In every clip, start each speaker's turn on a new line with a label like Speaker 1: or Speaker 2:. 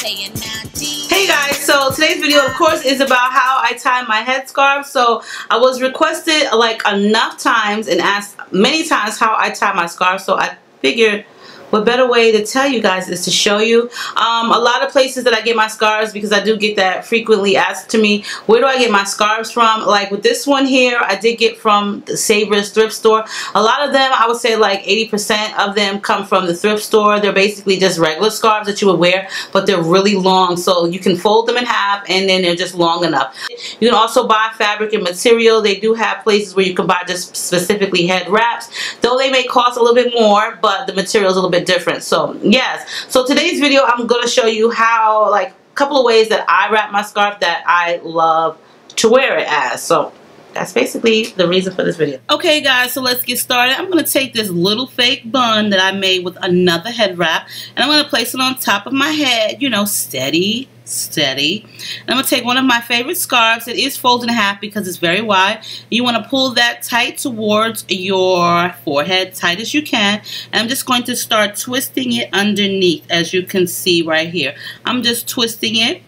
Speaker 1: Hey
Speaker 2: guys, so today's video of course is about how I tie my headscarf. So I was requested like enough times and asked many times how I tie my scarf. So I figured what better way to tell you guys is to show you. Um, a lot of places that I get my scarves because I do get that frequently asked to me, where do I get my scarves from? Like with this one here, I did get from the Savers thrift store. A lot of them, I would say like 80% of them come from the thrift store. They're basically just regular scarves that you would wear, but they're really long. So you can fold them in half and then they're just long enough. You can also buy fabric and material. They do have places where you can buy just specifically head wraps. Though they may cost a little bit more, but the material is a little bit different. So yes. So today's video, I'm going to show you how, like, a couple of ways that I wrap my scarf that I love to wear it as. So that's basically the reason for this video. Okay guys, so let's get started. I'm going to take this little fake bun that I made with another head wrap and I'm going to place it on top of my head, you know, steady, steady. And I'm going to take one of my favorite scarves. It is folded in half because it's very wide. You want to pull that tight towards your forehead, tight as you can. And I'm just going to start twisting it underneath as you can see right here. I'm just twisting it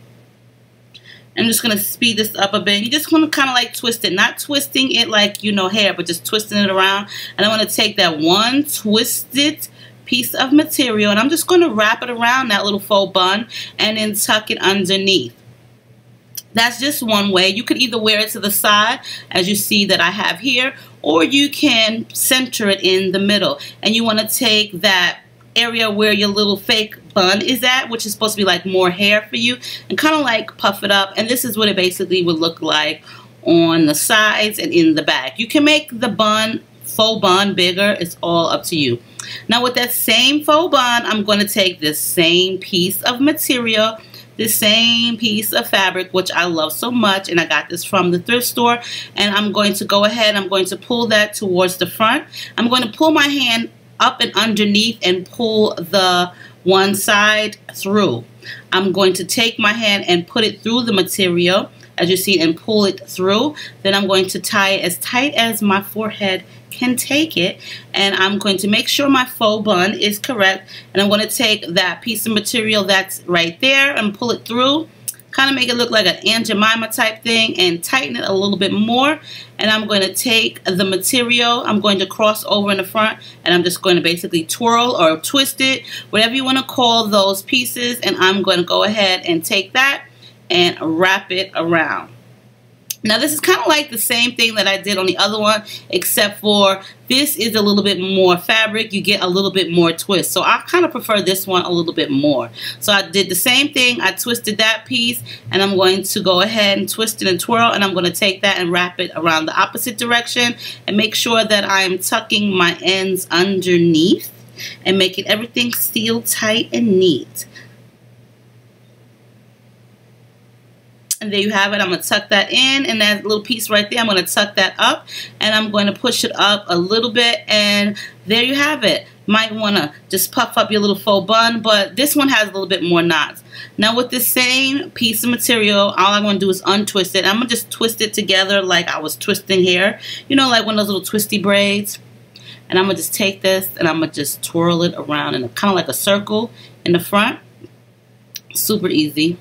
Speaker 2: I'm just going to speed this up a bit. You just want to kind of like twist it. Not twisting it like, you know, hair, but just twisting it around. And I want to take that one twisted piece of material and I'm just going to wrap it around that little faux bun and then tuck it underneath. That's just one way. You could either wear it to the side, as you see that I have here, or you can center it in the middle. And you want to take that area where your little fake bun is at, which is supposed to be like more hair for you, and kind of like puff it up. And this is what it basically would look like on the sides and in the back. You can make the bun, faux bun, bigger. It's all up to you. Now with that same faux bun, I'm going to take this same piece of material, this same piece of fabric, which I love so much, and I got this from the thrift store, and I'm going to go ahead, I'm going to pull that towards the front. I'm going to pull my hand up and underneath and pull the one side through. I'm going to take my hand and put it through the material as you see and pull it through. Then I'm going to tie it as tight as my forehead can take it and I'm going to make sure my faux bun is correct and I'm going to take that piece of material that's right there and pull it through kind of make it look like an Aunt Jemima type thing and tighten it a little bit more. And I'm going to take the material, I'm going to cross over in the front and I'm just going to basically twirl or twist it, whatever you want to call those pieces. And I'm going to go ahead and take that and wrap it around. Now this is kind of like the same thing that I did on the other one except for this is a little bit more fabric. You get a little bit more twist. So I kind of prefer this one a little bit more. So I did the same thing. I twisted that piece and I'm going to go ahead and twist it and twirl and I'm going to take that and wrap it around the opposite direction and make sure that I'm tucking my ends underneath and making everything seal tight and neat. And there you have it. I'm going to tuck that in and that little piece right there, I'm going to tuck that up and I'm going to push it up a little bit and there you have it. Might want to just puff up your little faux bun, but this one has a little bit more knots. Now with the same piece of material, all I'm going to do is untwist it. I'm going to just twist it together like I was twisting hair. You know, like one of those little twisty braids. And I'm going to just take this and I'm going to just twirl it around in kind of like a circle in the front. Super easy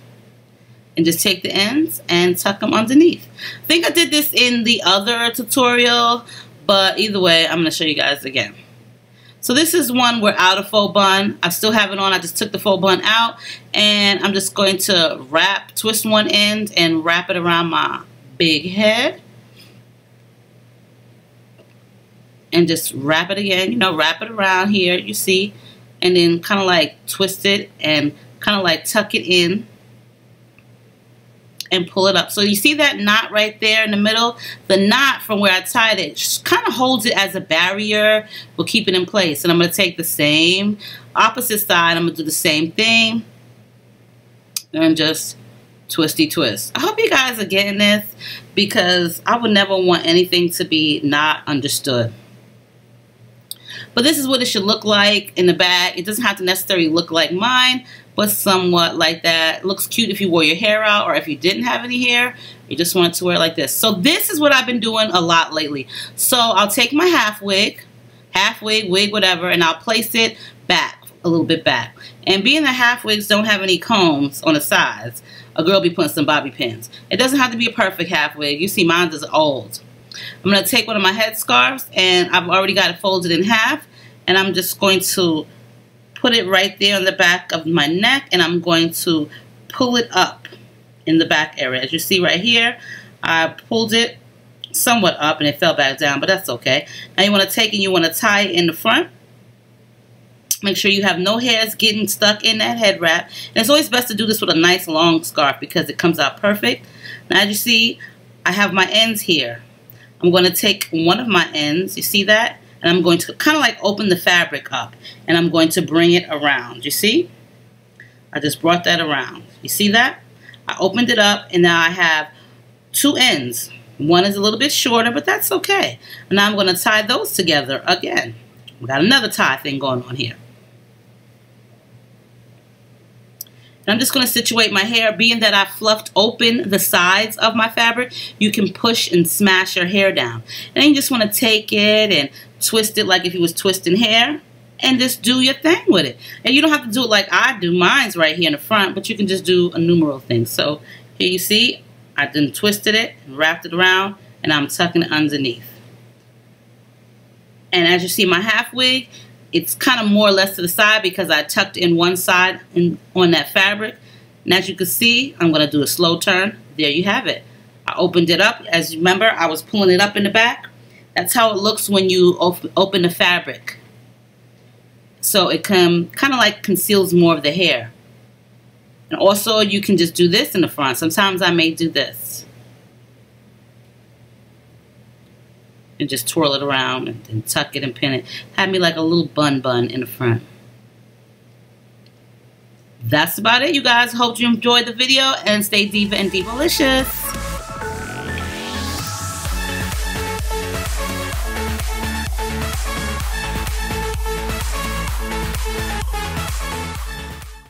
Speaker 2: and just take the ends and tuck them underneath. I think I did this in the other tutorial, but either way, I'm going to show you guys again. So this is one without a faux bun. I still have it on. I just took the faux bun out and I'm just going to wrap, twist one end and wrap it around my big head. And just wrap it again, you know, wrap it around here, you see, and then kind of like twist it and kind of like tuck it in and pull it up. So you see that knot right there in the middle? The knot from where I tied it kind of holds it as a barrier. Will keep it in place. And I'm going to take the same opposite side. I'm going to do the same thing. And just twisty twist. I hope you guys are getting this because I would never want anything to be not understood. But this is what it should look like in the back. It doesn't have to necessarily look like mine, but somewhat like that. Looks cute if you wore your hair out or if you didn't have any hair. You just want to wear it like this. So this is what I've been doing a lot lately. So I'll take my half wig, half wig, wig, whatever, and I'll place it back, a little bit back. And being that half wigs don't have any combs on the sides, a girl be putting some bobby pins. It doesn't have to be a perfect half wig. You see mine is old. I'm going to take one of my head scarves and I've already got it folded in half and I'm just going to put it right there on the back of my neck and I'm going to pull it up in the back area. As you see right here, I pulled it somewhat up and it fell back down, but that's okay. Now you want to take and you want to tie it in the front. Make sure you have no hairs getting stuck in that head wrap. And it's always best to do this with a nice long scarf because it comes out perfect. Now as you see, I have my ends here. I'm going to take one of my ends, you see that? And I'm going to kind of like open the fabric up and I'm going to bring it around. You see? I just brought that around. You see that? I opened it up and now I have two ends. One is a little bit shorter, but that's okay. And now I'm going to tie those together again. We got another tie thing going on here. And I'm just going to situate my hair. Being that I fluffed open the sides of my fabric, you can push and smash your hair down. And you just want to take it and twist it like if you was twisting hair and just do your thing with it. And you don't have to do it like I do. Mine's right here in the front, but you can just do a numeral thing. So here you see, I then twisted it wrapped it around, and I'm tucking it underneath. And as you see my half wig, it's kind of more or less to the side because I tucked in one side in, on that fabric. And as you can see, I'm going to do a slow turn. There you have it. I opened it up. As you remember, I was pulling it up in the back. That's how it looks when you op open the fabric. So it can kind of like conceals more of the hair. And also you can just do this in the front. Sometimes I may do this. and just twirl it around and, tuck it and pin it. Have me like a little bun bun in the front. That's about it, you guys. Hope you enjoyed the video and stay diva and divalicious.